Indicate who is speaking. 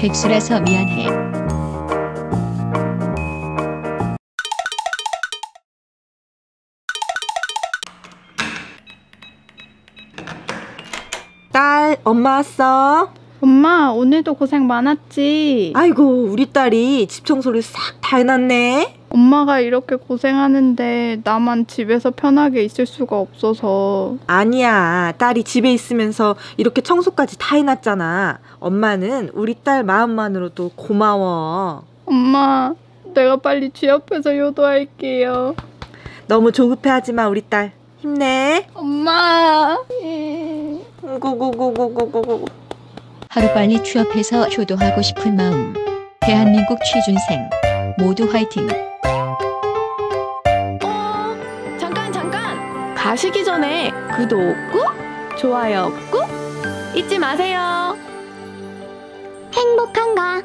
Speaker 1: 백수라서 미안해.
Speaker 2: 딸, 엄마 왔어.
Speaker 3: 엄마, 오늘도 고생 많았지?
Speaker 2: 아이고, 우리 딸이 집 청소를 싹 다 해놨네.
Speaker 3: 엄마가 이렇게 고생하는데 나만 집에서 편하게 있을 수가 없어서.
Speaker 2: 아니야, 딸이 집에 있으면서 이렇게 청소까지 다 해놨잖아. 엄마는 우리 딸 마음만으로도 고마워.
Speaker 3: 엄마, 내가 빨리 취업해서 효도할게요.
Speaker 2: 너무 조급해하지 마, 우리 딸. 힘내.
Speaker 3: 엄마.
Speaker 2: 고고고고고고고.
Speaker 1: 하루빨리 취업해서 효도하고 싶은 마음. 대한민국 취준생 모두 화이팅!
Speaker 4: 가시기 전에 구독 꾹, 좋아요 꾹 잊지 마세요.
Speaker 5: 행복한가?